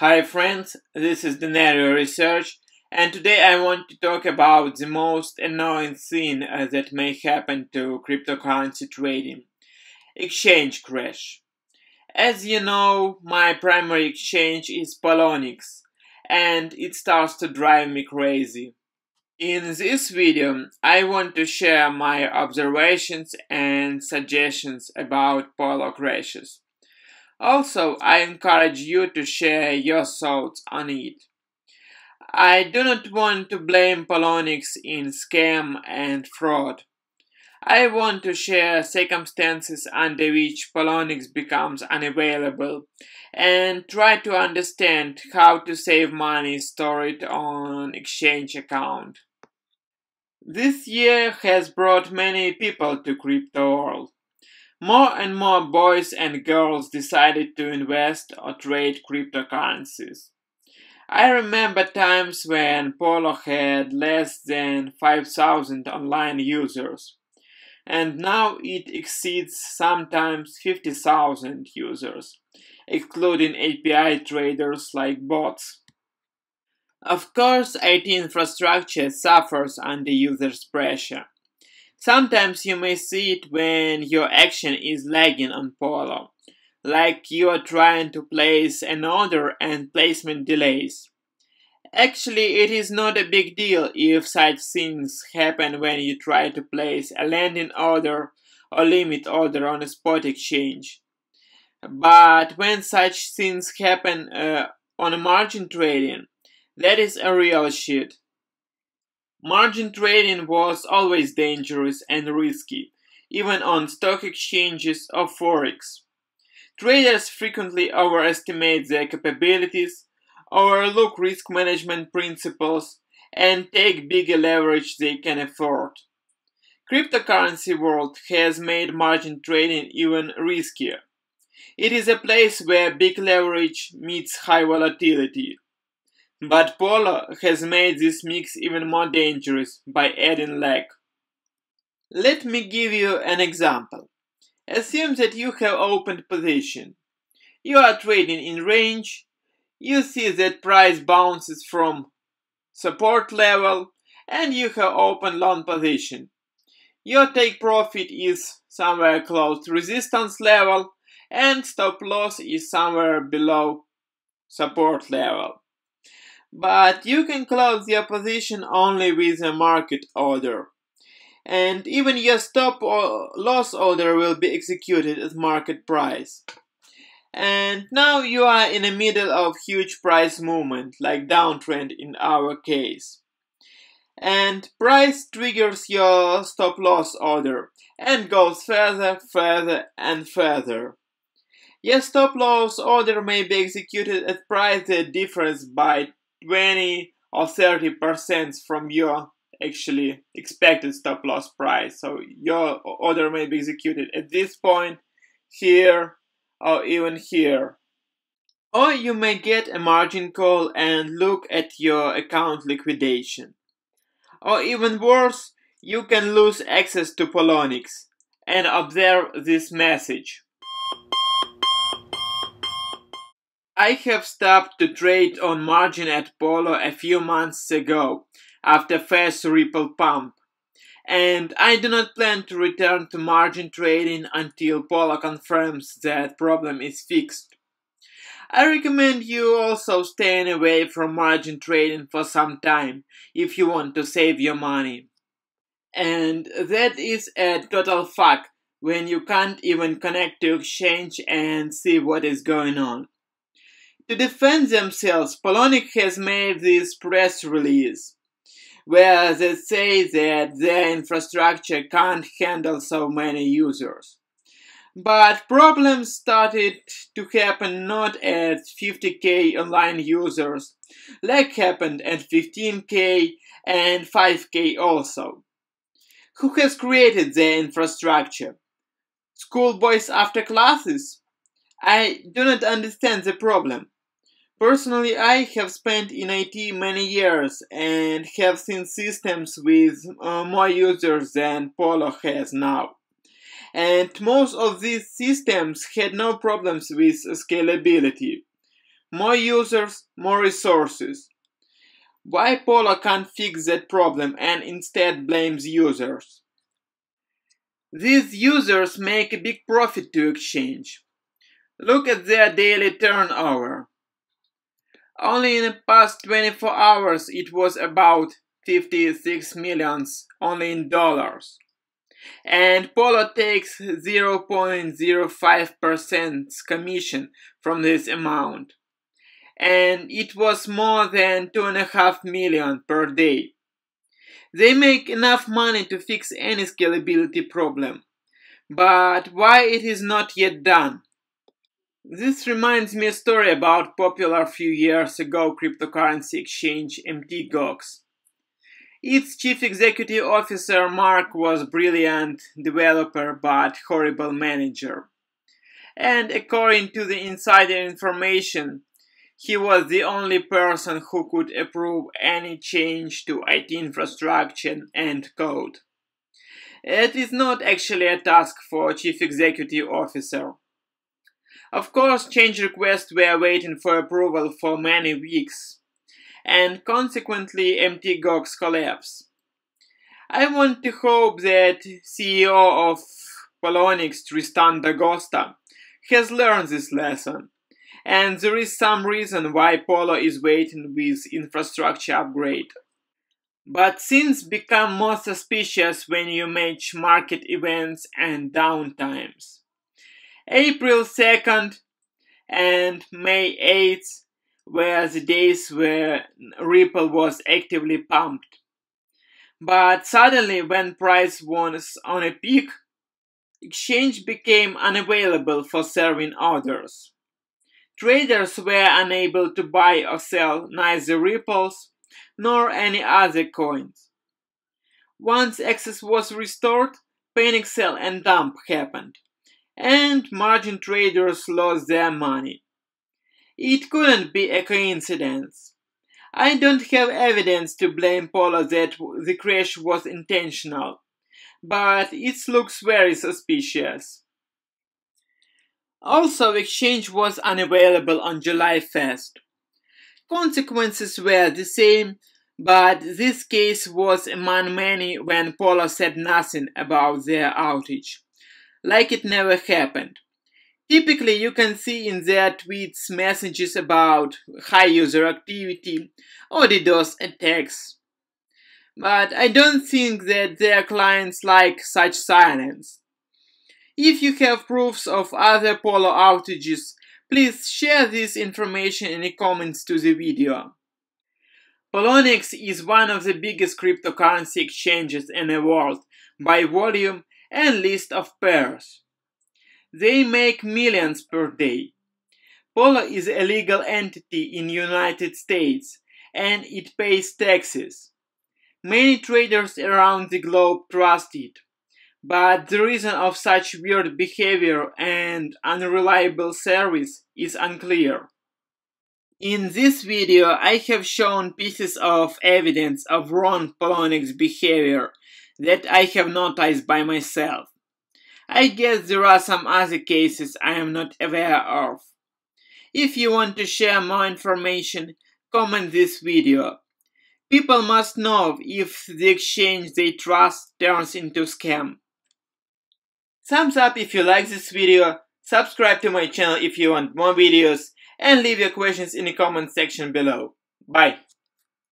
Hi friends, this is Denario Research and today I want to talk about the most annoying thing uh, that may happen to cryptocurrency trading. Exchange crash. As you know, my primary exchange is Poloniex and it starts to drive me crazy. In this video, I want to share my observations and suggestions about Polo crashes. Also, I encourage you to share your thoughts on it. I do not want to blame Poloniex in scam and fraud. I want to share circumstances under which Poloniex becomes unavailable and try to understand how to save money stored on exchange account. This year has brought many people to crypto world. More and more boys and girls decided to invest or trade cryptocurrencies. I remember times when Polo had less than 5,000 online users, and now it exceeds sometimes 50,000 users, excluding API traders like bots. Of course, IT infrastructure suffers under users' pressure. Sometimes you may see it when your action is lagging on Polo, like you are trying to place an order and placement delays. Actually, it is not a big deal if such things happen when you try to place a landing order or limit order on a spot exchange. But when such things happen uh, on a margin trading, that is a real shit. Margin trading was always dangerous and risky, even on stock exchanges or forex. Traders frequently overestimate their capabilities, overlook risk management principles, and take bigger leverage they can afford. Cryptocurrency world has made margin trading even riskier. It is a place where big leverage meets high volatility, but Polo has made this mix even more dangerous by adding lag. Let me give you an example. Assume that you have opened position. You are trading in range. You see that price bounces from support level and you have open long position. Your take profit is somewhere close to resistance level and stop loss is somewhere below support level but you can close your position only with a market order. And even your stop or loss order will be executed at market price. And now you are in the middle of huge price movement, like downtrend in our case. And price triggers your stop loss order and goes further, further, and further. Your stop loss order may be executed at price that differs by 20 or 30 percent from your actually expected stop loss price. So your order may be executed at this point, here, or even here. Or you may get a margin call and look at your account liquidation. Or even worse, you can lose access to Poloniex and observe this message. I have stopped to trade on margin at Polo a few months ago after first Ripple pump, and I do not plan to return to margin trading until Polo confirms that problem is fixed. I recommend you also staying away from margin trading for some time if you want to save your money. And that is a total fuck when you can't even connect to exchange and see what is going on. To defend themselves, Poloniex has made this press release where they say that their infrastructure can't handle so many users. But problems started to happen not at 50k online users, like happened at 15k and 5k also. Who has created their infrastructure? Schoolboys after classes? I do not understand the problem. Personally, I have spent in IT many years and have seen systems with uh, more users than Polo has now. And most of these systems had no problems with scalability. more users, more resources. Why Polo can't fix that problem and instead blames users? These users make a big profit to exchange. Look at their daily turnover. Only in the past 24 hours it was about 56 millions only in dollars. And Polo takes 0.05% commission from this amount. And it was more than 2.5 million per day. They make enough money to fix any scalability problem. But why it is not yet done? This reminds me a story about popular few years ago cryptocurrency exchange Mt. Gox. Its chief executive officer Mark was brilliant developer but horrible manager. And according to the insider information, he was the only person who could approve any change to IT infrastructure and code. It is not actually a task for chief executive officer. Of course, change requests were waiting for approval for many weeks, and consequently Mt. Gox collapsed. I want to hope that CEO of Poloniex Tristan D'Agosta has learned this lesson, and there is some reason why Polo is waiting with infrastructure upgrade. But things become more suspicious when you match market events and downtimes. April 2nd and May 8th were the days where Ripple was actively pumped. But suddenly, when price was on a peak, exchange became unavailable for serving orders. Traders were unable to buy or sell neither Ripples nor any other coins. Once access was restored, panic sell and dump happened and margin traders lost their money. It couldn't be a coincidence. I don't have evidence to blame Polo that the crash was intentional, but it looks very suspicious. Also, exchange was unavailable on July 1st. Consequences were the same, but this case was among many when Polo said nothing about their outage like it never happened. Typically, you can see in their tweets messages about high user activity or DDoS attacks. But I don't think that their clients like such silence. If you have proofs of other Polo outages, please share this information in the comments to the video. Poloniex is one of the biggest cryptocurrency exchanges in the world by volume and list of pairs. They make millions per day. Polo is a legal entity in United States and it pays taxes. Many traders around the globe trust it, but the reason of such weird behavior and unreliable service is unclear. In this video, I have shown pieces of evidence of wrong Poloniex behavior that I have noticed by myself. I guess there are some other cases I am not aware of. If you want to share more information, comment this video. People must know if the exchange they trust turns into scam. Thumbs up if you like this video, subscribe to my channel if you want more videos, and leave your questions in the comment section below. Bye.